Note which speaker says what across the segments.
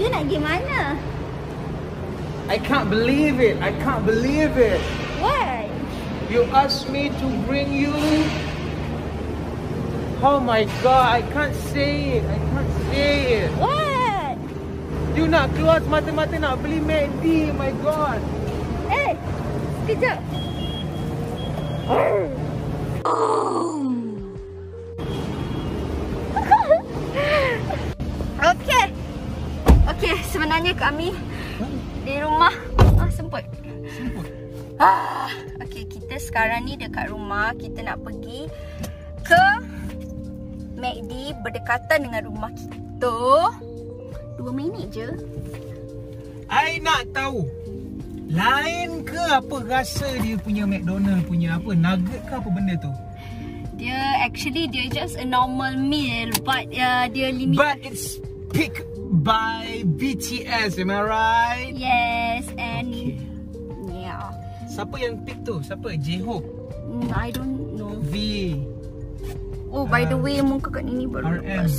Speaker 1: You nak pergi mana?
Speaker 2: I can't believe it. I can't believe it.
Speaker 1: Why?
Speaker 2: You asked me to bring you. Oh my god, I can't say it. I can't say it.
Speaker 1: What?
Speaker 2: You nak keluar semata-mata nak beli McD. Oh my god.
Speaker 1: Eh, sekejap. Okey. kami di rumah ah semput.
Speaker 2: Semput.
Speaker 1: Ah, okey, kita sekarang ni dekat rumah. Kita nak pergi ke McD berdekatan dengan rumah kita. Dua minit je.
Speaker 2: I nak tahu. Lain ke apa rasa dia punya McDonald punya apa nugget ke apa benda tu?
Speaker 1: Dia actually dia just a normal meal but uh, dia limit
Speaker 2: But it's picked by BTS, am I right?
Speaker 1: Yes and
Speaker 2: Okay.
Speaker 1: yeah.
Speaker 2: Siapa yang pick tu? Siapa? J-Hope,
Speaker 1: Mm, I don't know.
Speaker 2: V,
Speaker 1: Oh by the
Speaker 2: Um,
Speaker 1: way muka kat ni baru
Speaker 2: RM.
Speaker 1: lepas.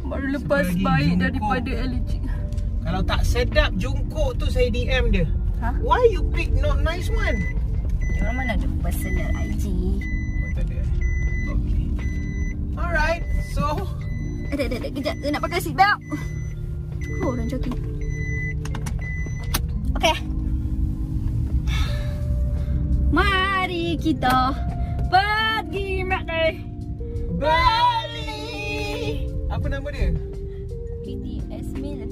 Speaker 1: Baru lepas
Speaker 2: lagi
Speaker 1: baik
Speaker 2: Jungkook.
Speaker 1: daripada allergic.
Speaker 2: Kalau tak sedap Jungkook tu saya DM dia.
Speaker 1: Ha?
Speaker 2: Why you pick not nice one?
Speaker 1: Orang mana ada personal IG?
Speaker 2: Oh, tak ada. Okay. Alright, so
Speaker 1: Dah, dah, dah. Kejap. Saya nak pakai seatbelt. Oh, orang jogging. Okay. Mari kita pergi McD.
Speaker 2: Bali. Apa nama dia?
Speaker 1: BTS meal.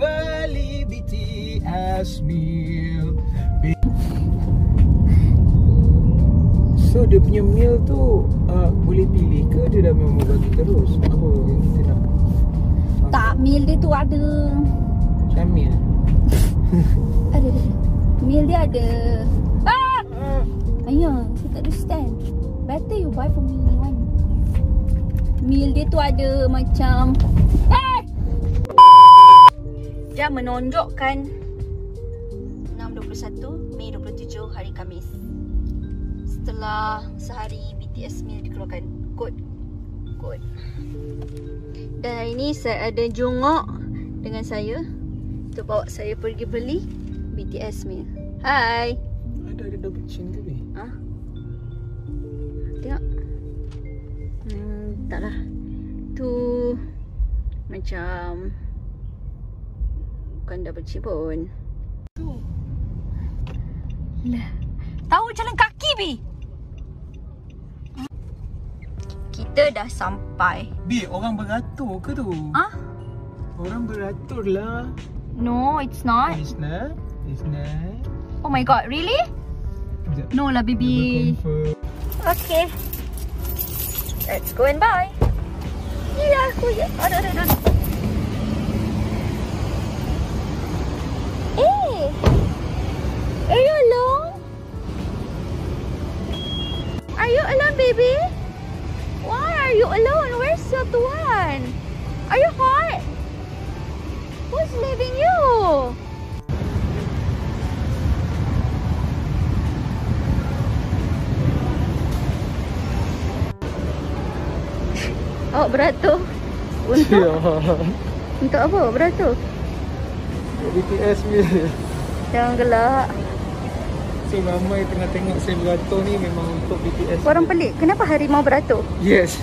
Speaker 2: Bali BTS meal. So dia punya meal tu uh, boleh pilih ke dia dah memang bagi terus? Apa yang kita nak?
Speaker 1: Tak, meal dia tu ada.
Speaker 2: Macam meal.
Speaker 1: Ada. Meal dia ada. Ah!
Speaker 2: Uh,
Speaker 1: Ayah, saya tak ada stand. Better you buy for me one. Meal dia tu ada macam... Eh! Dia menonjokkan 6.21 Mei 27 hari Khamis. Setelah sehari BTS meal dikeluarkan. Kod. Kod. Dan hari ni saya ada jongok dengan saya untuk bawa saya pergi beli BTS meal. Hai.
Speaker 2: ada ada double chin ke ni?
Speaker 1: Ha? Tengok. Hmm, taklah. Tu macam bukan double chin pun.
Speaker 2: Tu.
Speaker 1: Lah. Tahu jalan kaki bi? Kita dah sampai.
Speaker 2: Bi, orang beratur ke tu?
Speaker 1: Ah?
Speaker 2: Orang beratur lah.
Speaker 1: No, it's not.
Speaker 2: It's not. It's not.
Speaker 1: Oh my god, really?
Speaker 2: Sekejap.
Speaker 1: No lah, baby. Okay. Let's go and buy. Gila aku ya. Aduh, aduh, aduh. Eh. Are you Are you alone, baby? Why are you alone? Where's your tuan? Are you hot? Who's leaving you? Oh, beratur. Untuk untuk apa beratur?
Speaker 2: BTS meal.
Speaker 1: Jangan gelak.
Speaker 2: So ramai tengah tengok saya beratur ni memang untuk BTS.
Speaker 1: Orang pelik. Kenapa harimau beratur?
Speaker 2: Yes.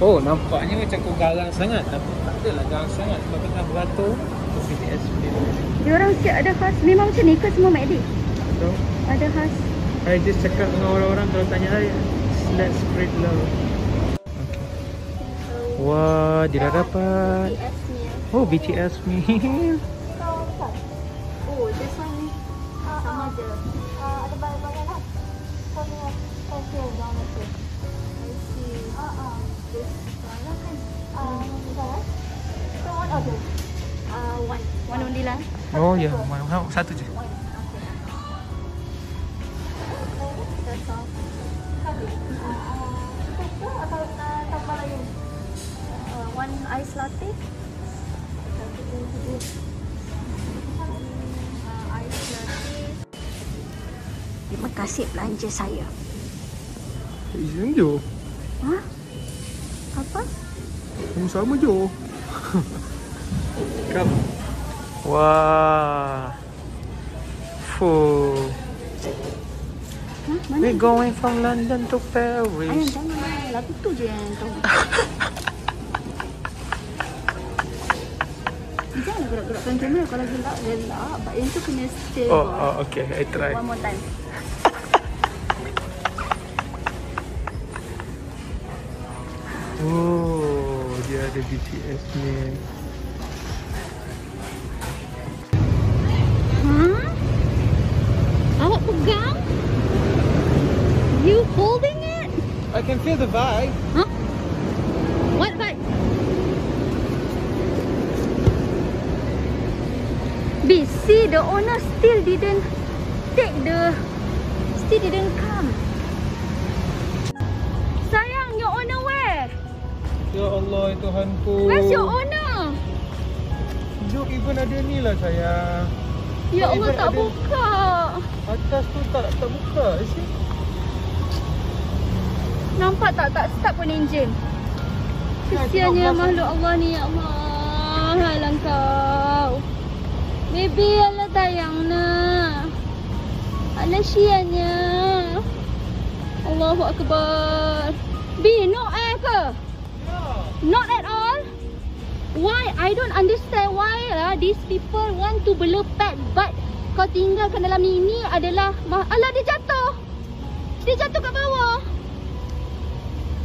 Speaker 2: Oh, nampaknya macam kau garang sangat. Tapi tak adalah garang sangat sebab tengah beratur untuk BTS.
Speaker 1: Dia orang siap ada khas. Memang macam ni ke semua MACD?
Speaker 2: So,
Speaker 1: Ada khas.
Speaker 2: I just cakap dengan orang-orang kalau tanya saya, let's spread love. Okay. Wah, dia dah dapat. Oh, BTS meal.
Speaker 1: Oh, this one je.
Speaker 3: ada banyak-banyak lah. Kau tengok kopi yang tu.
Speaker 1: I see.
Speaker 3: Ah ah.
Speaker 1: This one kan.
Speaker 3: Ah, besar. So what order?
Speaker 1: Uh, one. One only lah.
Speaker 2: Oh, ya. Yeah. Satu je.
Speaker 1: One. Okay. That's all.
Speaker 3: Satu atau uh, tambah lain?
Speaker 1: Uh, one ice latte. Kasih belanja saya.
Speaker 2: Izin je.
Speaker 1: Huh?
Speaker 4: sama je.
Speaker 2: Come. Wah. Fuh.
Speaker 1: Ha? Mana?
Speaker 2: We're going from London to
Speaker 1: Ayah
Speaker 2: Paris.
Speaker 1: jangan. Lagu tu je yang tahu. Jangan gerak-gerakkan kamera kalau gelap gelap. But yang tu kena stay.
Speaker 2: Oh, oh, okay. I try.
Speaker 1: One more time.
Speaker 2: Oh, dia ada BTS ni.
Speaker 1: Huh? Oh, Awak pegang? You holding it?
Speaker 4: I can feel the vibe.
Speaker 1: Huh? What vibe? B, see the owner still didn't take the still didn't
Speaker 4: Ya Allah, Tuhanku.
Speaker 1: Where's your owner?
Speaker 4: Look, even ada ni lah sayang.
Speaker 1: Ya
Speaker 4: Oh,
Speaker 1: Allah tak
Speaker 4: ada-
Speaker 1: buka.
Speaker 4: Atas tu tak tak buka. It?
Speaker 1: Nampak tak tak start pun enjin. Kesiannya makhluk Allah ni ya Allah. Halang kau. Baby ala tayang na. Ala siannya. Allahu akbar. B no air ke? Not at all. Why? I don't understand why uh, these people want to berlepat but kau tinggalkan dalam ini adalah Alah dia jatuh. Dia jatuh kat bawah.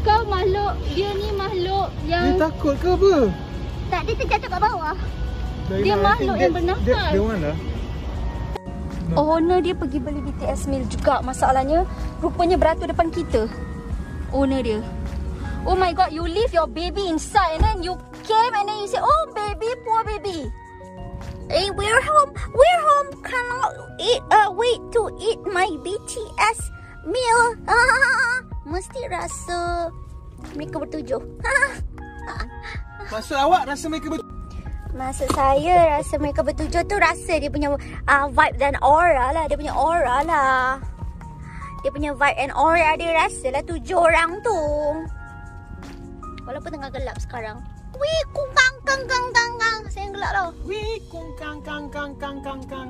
Speaker 1: Kau makhluk, dia ni makhluk
Speaker 4: Dia
Speaker 1: yang
Speaker 4: takut ke apa?
Speaker 1: tak dia terjatuh kat bawah. Dia
Speaker 4: think
Speaker 1: makhluk yang bernafas.
Speaker 4: One lah.
Speaker 1: Owner dia pergi beli BTS meal juga. Masalahnya rupanya beratur depan kita. Owner dia. Oh my god, you leave your baby inside and then you came and then you say, "Oh baby, poor baby." Hey, we're home. We're home. Cannot eat. Uh, wait to eat my BTS meal. Ah, mesti rasa mereka bertujuh.
Speaker 4: Maksud awak rasa mereka betul?
Speaker 1: Maksud saya rasa mereka bertujuh tu rasa dia punya uh, vibe dan aura lah. Dia punya aura lah. Dia punya vibe and aura dia rasa lah tujuh orang tu. Walaupun tengah gelap sekarang. Wih, kungkang kang kang kang kang. Saya yang gelap tau.
Speaker 4: Wih, kung kang kang kang kang kang kang.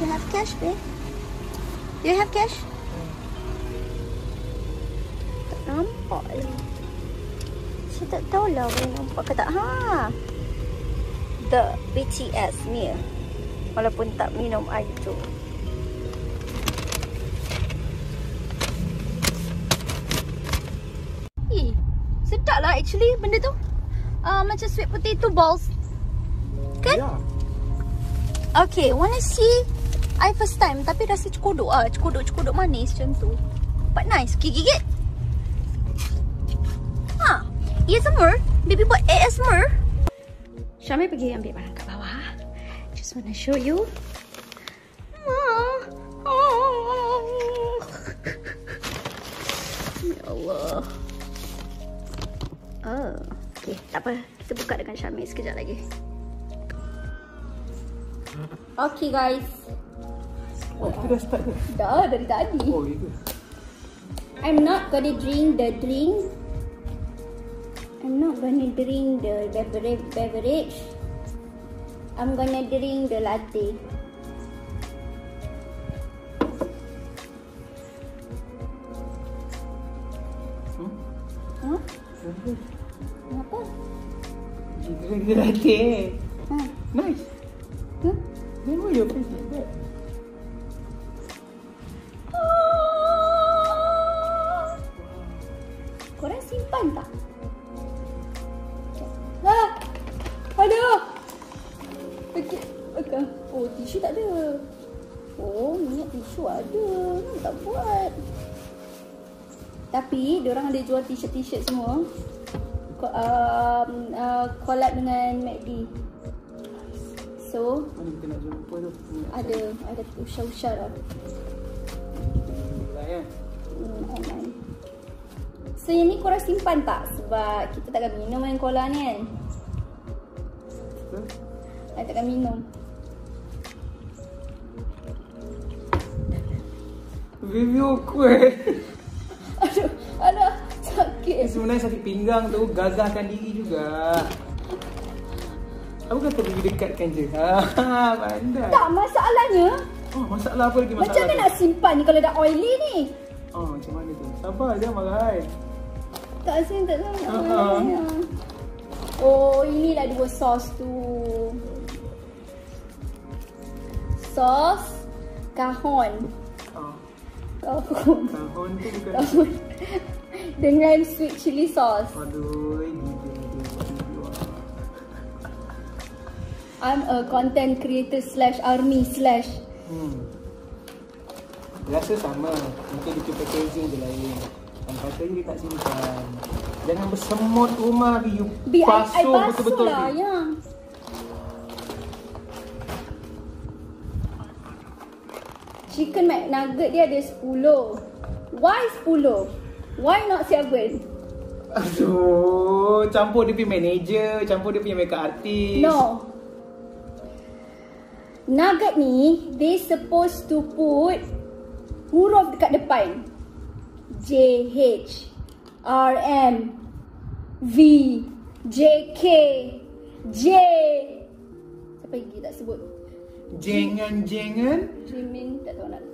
Speaker 1: You have cash, babe? Do you have cash? Tak nampak lah. Saya tak tahulah boleh nampak ke tak. Ha. The BTS meal. Walaupun tak minum air tu. Eh, sedap lah actually benda tu. Uh, macam sweet potato balls. Kan?
Speaker 4: Ya.
Speaker 1: Okay, wanna see? I first time tapi rasa cekodok ah, cekodok-cekodok manis macam tu. But nice, gigit-gigit. Ha, ASMR? Baby buat ASMR? Syamil pergi ambil barang kat bawah. Just wanna show you. Oh. Ya Allah. Oh, okay, tak apa. Kita buka dengan Syamil sekejap lagi. Okay guys.
Speaker 4: Oh, kita dah start ke?
Speaker 1: Dah dari tadi.
Speaker 4: Oh, gitu.
Speaker 1: I'm not gonna drink the drink. I'm not gonna drink the beverage. beverage. I'm gonna drink the latte. Kenapa?
Speaker 4: The latte.
Speaker 1: Ha?
Speaker 4: Nice.
Speaker 1: T-shirt-t-shirt semua. Ko- Um, uh, collab dengan MACD. So, ada ada usha-usha lah.
Speaker 4: Layan.
Speaker 1: Hmm, online. So yang ni korang simpan tak? Sebab kita takkan minum yang cola ni kan? I takkan minum.
Speaker 4: Review awkward.
Speaker 1: Sakit.
Speaker 2: Sebenarnya sakit pinggang tu gagahkan diri juga. Apa kata pergi dekatkan je? Ha, pandai.
Speaker 1: Tak, masalahnya
Speaker 2: Oh, masalah apa lagi masalah?
Speaker 1: macam mana
Speaker 2: tu?
Speaker 1: nak simpan ni kalau dah oily ni?
Speaker 2: Oh, macam mana tu? Sabar je marah.
Speaker 1: Tak sini tak tahu nak
Speaker 2: Ha-ha.
Speaker 1: mana. Oh, inilah dua sos tu. Sos kahon.
Speaker 2: Oh,
Speaker 1: Kahon.
Speaker 2: tahun tu bukan.
Speaker 1: Kahon. Dengan sweet chili sauce.
Speaker 2: Aduh.
Speaker 1: I'm a content creator slash army slash.
Speaker 2: Hmm. Rasa sama. Mungkin punya packaging je lain. Dan packaging dia tak simpan. Jangan bersemut rumah Bi. You
Speaker 1: Bi,
Speaker 2: basuh
Speaker 1: basuh
Speaker 2: betul-betul.
Speaker 1: lah,
Speaker 2: Bi.
Speaker 1: ya. Chicken McNugget dia ada 10. Why 10? Why not 7?
Speaker 2: Aduh, campur dia punya manager, campur dia punya makeup artist.
Speaker 1: No. Nugget ni, they supposed to put huruf dekat depan. J, H, R, M, V, J, K, J. Siapa lagi tak sebut?
Speaker 2: Jangan-jangan
Speaker 1: Jimin, tak tahu nak.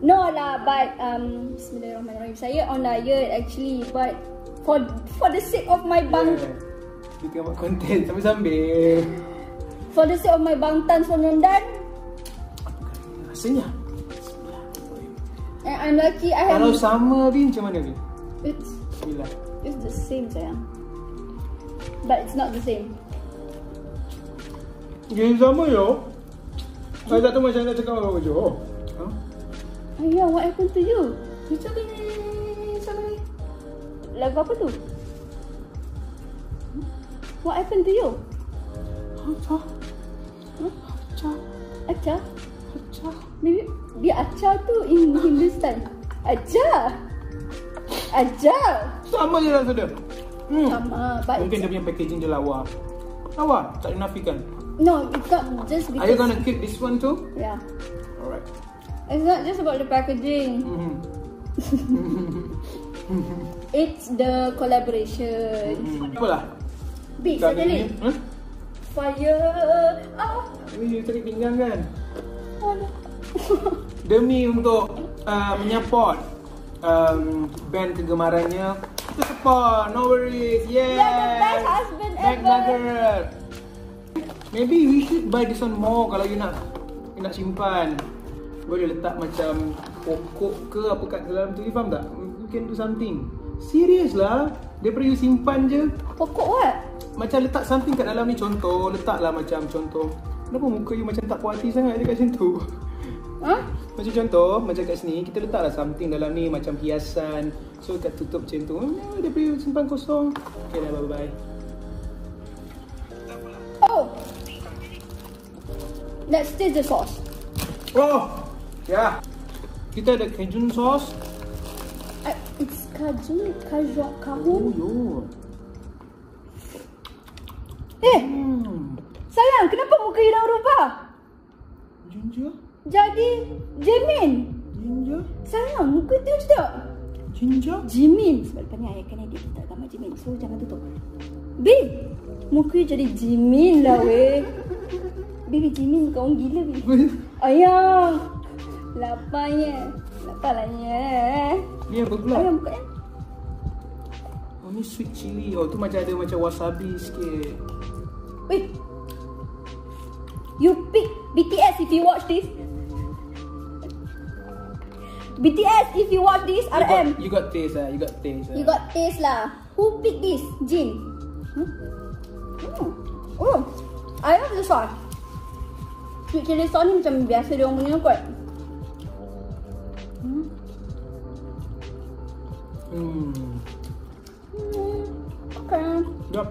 Speaker 1: No lah, but um, Bismillahirrahmanirrahim. Saya on diet actually, but for for the sake of my bang,
Speaker 2: Yeah. Dia tengah buat konten sambil-sambil.
Speaker 1: for the sake of my bangtan Sonondan,
Speaker 2: Rasanya.
Speaker 1: and I'm lucky I have
Speaker 2: Kalau sama Bin macam mana Bin?
Speaker 1: It's
Speaker 2: Bismillah.
Speaker 1: it's the same sayang. But it's not the same.
Speaker 2: Dia sama yo. Saya tak tahu macam nak cakap apa je.
Speaker 1: Ayah, what happened to you? You cakap ni, sama ni. Lagu apa tu? What happened to you? Huh?
Speaker 2: Cak.
Speaker 1: Acar?
Speaker 2: Cak.
Speaker 1: Maybe dia acar tu in Hindustan. Acar. Acar.
Speaker 2: Sama je rasa dia. Hmm.
Speaker 1: Sama, but
Speaker 2: Mungkin
Speaker 1: it's,
Speaker 2: dia punya packaging dia lawa. Lawa, tak dinafikan.
Speaker 1: no, it's not just
Speaker 2: Are you
Speaker 1: because.
Speaker 2: gonna keep this one too?
Speaker 1: Yeah,
Speaker 2: Alright.
Speaker 1: It's not just about the packaging.
Speaker 2: Mm-hmm.
Speaker 1: It's the collaboration.
Speaker 2: Hmm. Apalah.
Speaker 1: Big,
Speaker 2: Tak ada
Speaker 1: suddenly.
Speaker 2: ni. Huh?
Speaker 1: Fire. Ah.
Speaker 2: Ni sakit pinggang kan?
Speaker 1: Aduh.
Speaker 2: Demi untuk uh, menyupport um, band kegemarannya Kita support, no worries, yeah
Speaker 1: You're the best husband ever.
Speaker 2: McNugget Maybe we should buy this one more kalau you nak you nak simpan Boleh letak macam pokok ke apa kat dalam tu, you faham tak? You can do something Serius lah, daripada you simpan je
Speaker 1: Pokok what?
Speaker 2: Macam letak something kat dalam ni contoh Letaklah macam contoh Kenapa muka you macam tak puas hati sangat dekat macam tu?
Speaker 1: Huh?
Speaker 2: Macam contoh, macam kat sini kita letaklah something dalam ni macam hiasan. So kat tutup macam tu. Hmm, dia boleh simpan kosong. Okay dah bye bye.
Speaker 1: Oh. Let's taste the sauce.
Speaker 2: Oh, ya. Kita ada Cajun sauce.
Speaker 1: I, it's kaju, kaju,
Speaker 2: Oh
Speaker 1: kahun.
Speaker 2: yo.
Speaker 1: Eh,
Speaker 2: Hmm.
Speaker 1: sayang, kenapa muka you dah berubah?
Speaker 2: Ginger,
Speaker 1: Jadi Jimin.
Speaker 2: ginger,
Speaker 1: Sayang, muka tu tak?
Speaker 2: ginger.
Speaker 1: Jimin. Sebab depan ni ayah kan dia tak gambar Jimin. So jangan tutup. Babe, muka you jadi Jimin lah weh. Baby Jimin kau gila babe. Ayah. Lapanya. Lapalanya.
Speaker 2: Ni apa pula?
Speaker 1: Ayah buka ya.
Speaker 2: Oh ni sweet chili. Oh tu macam ada macam wasabi sikit.
Speaker 1: Wait. You pick BTS if you watch this. BTS if you watch this,
Speaker 2: You got,
Speaker 1: RM.
Speaker 2: you got taste ah, you got taste. ah.
Speaker 1: You got taste lah. Who pick this? Jin. Hmm? Hmm. Oh. I love the sauce. Sweet chili sauce ni macam biasa dia orang punya kot. Hmm.
Speaker 2: Hmm.
Speaker 1: Okay.
Speaker 2: Sedap.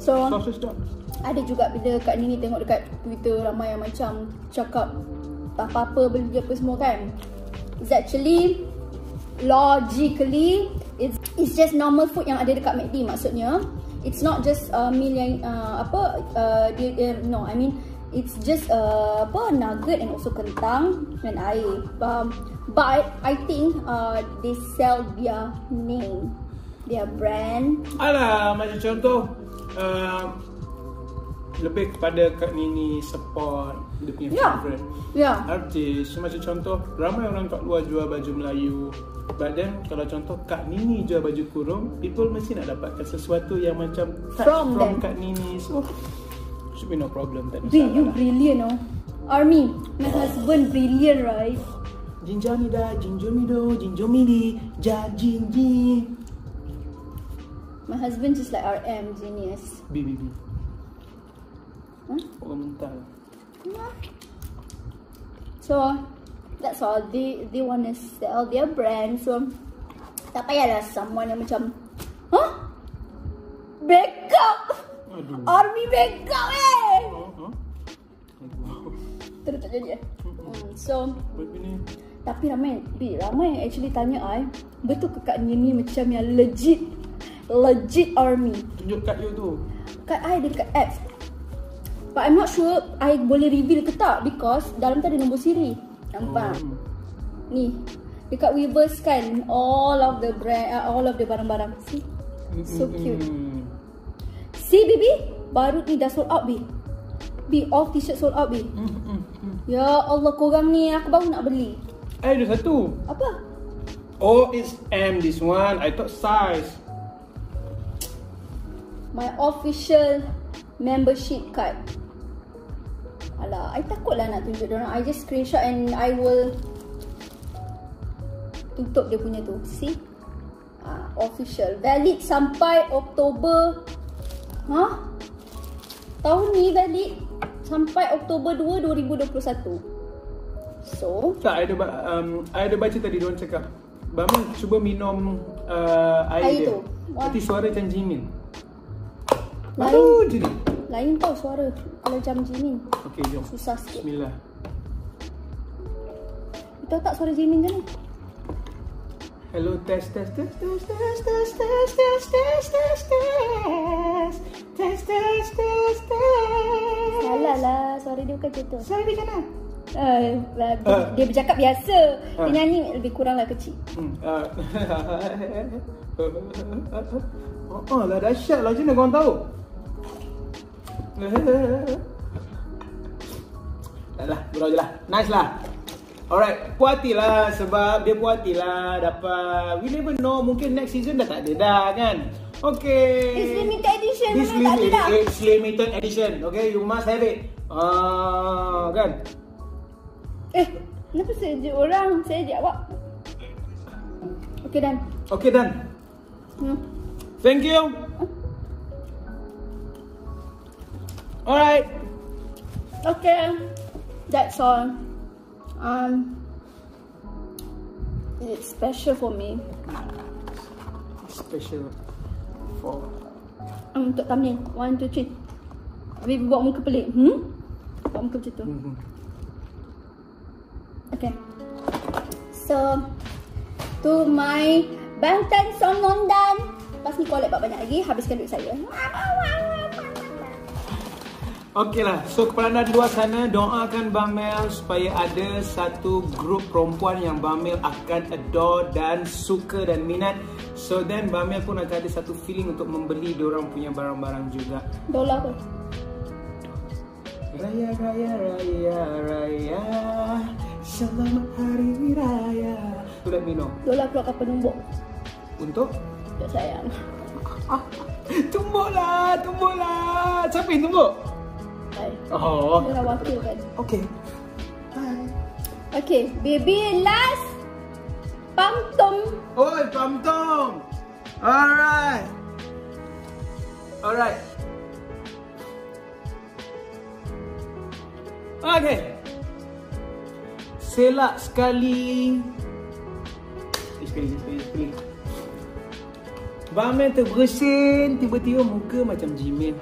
Speaker 1: So,
Speaker 2: sedap.
Speaker 1: ada juga bila Kak Nini tengok dekat Twitter ramai yang macam cakap tak apa-apa beli apa semua kan. It's actually logically it's it's just normal food yang ada dekat McD maksudnya. It's not just uh, meal yang uh, apa uh, dia, dia no I mean It's just uh, apa nugget and also kentang dan air. Um, but I think uh, they sell their name, their brand.
Speaker 2: Alah, macam contoh uh, lebih kepada Kak Nini support dia punya
Speaker 1: Ya.
Speaker 2: favorite
Speaker 1: Yeah.
Speaker 2: artis. Macam contoh, ramai orang kat luar jual baju Melayu. But then, kalau contoh Kak Nini jual baju kurung, people mesti nak dapatkan sesuatu yang macam touch
Speaker 1: From
Speaker 2: from,
Speaker 1: them.
Speaker 2: Kak Nini. So, should be no problem. Tak ada
Speaker 1: B, you
Speaker 2: masalah.
Speaker 1: brilliant, oh. Army, my husband brilliant, right?
Speaker 2: Jinjani da, jinjomi do, jinjomi di, ja jinji.
Speaker 1: My husband just like RM genius.
Speaker 2: B, B, B.
Speaker 1: Huh?
Speaker 2: Orang mental.
Speaker 1: So that's all. They they want to sell their brand. So tak payahlah someone yang macam, huh? Backup,
Speaker 2: Aduh.
Speaker 1: army backup eh.
Speaker 2: Oh, huh? Aduh.
Speaker 1: Terus tak jadi. eh? Hmm, so
Speaker 2: ni.
Speaker 1: tapi ramai, ramai yang actually tanya I, betul ke Kak Nini macam yang legit, legit army?
Speaker 2: Tunjuk kat you tu.
Speaker 1: Kat I dekat apps. But I'm not sure I boleh reveal ke tak because dalam tu ada nombor siri. Nampak?
Speaker 2: Hmm.
Speaker 1: Ni. Dekat Weavers kan all of the brand uh, all of the barang-barang. See? So cute. See baby? Baru ni dah sold out bi. Bi all t-shirt sold out bi.
Speaker 2: Hmm, hmm, hmm.
Speaker 1: Ya Allah korang ni aku baru nak beli.
Speaker 2: Eh, ada satu.
Speaker 1: Apa?
Speaker 2: Oh, it's M this one. I thought size.
Speaker 1: My official membership card. Alah, I takut lah nak tunjuk diorang. I just screenshot and I will tutup dia punya tu. See? Ah, official. Valid sampai Oktober. Ha? Tahun ni valid sampai Oktober 2, 2021. So,
Speaker 2: Tak, ada, um, I ada baca tadi diorang cakap. Bami cuba minum uh, air,
Speaker 1: Air
Speaker 2: dia.
Speaker 1: tu.
Speaker 2: Nanti suara macam Jimin.
Speaker 1: Lain.
Speaker 2: Ni.
Speaker 1: lain tau suara. Kalau macam Jimin.
Speaker 2: Okay, jom.
Speaker 1: Susah sikit.
Speaker 2: Bismillah.
Speaker 1: Tahu tak suara Jimin macam ni?
Speaker 2: Hello, test, test, test, test, test, test, test, test, test, test, test, test, test, test, test.
Speaker 1: Salah lah, suara dia bukan macam tu.
Speaker 2: Suara dia macam mana?
Speaker 1: Uh, dia,
Speaker 2: Ah.
Speaker 1: dia bercakap biasa.
Speaker 2: Ah.
Speaker 1: Dia nyanyi lebih kurang lah kecil.
Speaker 2: Hmm. Uh, oh, oh, lah dahsyat lah macam mana korang tahu? Dah lah, gurau je lah. Nice lah. Alright, puas hati lah sebab dia puas hati lah dapat. We never know, mungkin next season dah tak ada dah kan? Okay.
Speaker 1: It's limited edition,
Speaker 2: This
Speaker 1: mana tak ada
Speaker 2: limited, it's limited edition. Okay, you must have it. Ah, kan?
Speaker 1: Eh, kenapa saya je orang? Saya je awak. Okay, dan.
Speaker 2: Okay, done.
Speaker 1: Hmm.
Speaker 2: Thank you. Alright.
Speaker 1: Okay, that's all. Um, it's special for me.
Speaker 2: Special for
Speaker 1: Um, untuk thumbnail. One, two, three. Habis buat muka pelik. Hmm? Buat muka macam tu.
Speaker 2: Mhm.
Speaker 1: Okay. So, to my Bantan Songondan. Lepas ni collect banyak lagi. Habiskan duit saya.
Speaker 2: Okey lah, so kepada anda di luar sana doakan Bamel supaya ada satu grup perempuan yang Bamel akan adore dan suka dan minat. So then Bamel pun akan ada satu feeling untuk membeli diorang punya barang-barang juga.
Speaker 1: Dolar tu.
Speaker 2: Raya raya raya raya Selamat hari raya Tu let me know
Speaker 1: Dolar keluarkan penumbuk.
Speaker 2: Untuk
Speaker 1: Tak sayang.
Speaker 2: Tumbuk lah Tumbuk lah Siapa yang tumbuk?
Speaker 1: Hai.
Speaker 2: Oh
Speaker 1: Dia dah wakil kan.
Speaker 2: Okay Bye
Speaker 1: Okay, baby last. Pamtom.
Speaker 2: Oi Pam Tom Alright Alright Okay Selak sekali Eh, Sekali, sekali, sekali Bamen terbersin Tiba-tiba muka macam Jimin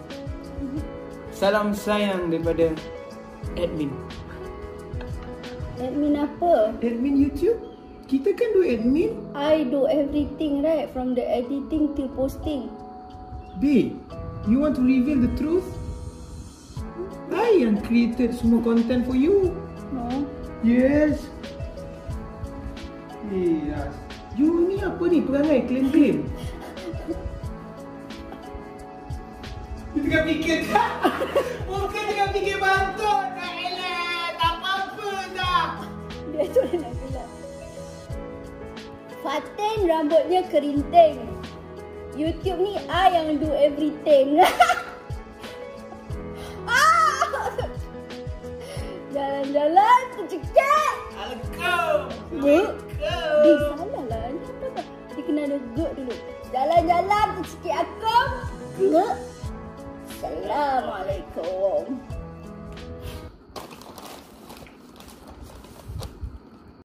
Speaker 2: Salam sayang daripada admin
Speaker 1: Admin apa?
Speaker 2: Admin YouTube? Kita kan do admin
Speaker 1: I do everything right from the editing till posting.
Speaker 2: B, you want to reveal the truth? I yang created semua content for you.
Speaker 1: No.
Speaker 2: Yes. Ras. You ni apa ni perangai klaim-klaim? Dia tengah fikir Bukan tengah fikir bantut Tak elak Tak apa-apa dah
Speaker 1: Dia tu nak gelap. Fatin rambutnya kerinting. YouTube ni I yang do everything. Ah! Jalan-jalan tercekat.
Speaker 2: Alkau
Speaker 1: Bu. Di salah lah. Ni apa tak? Dia kena ada good dulu. Jalan-jalan tercekat aku. Ge. Oh Assalamualaikum.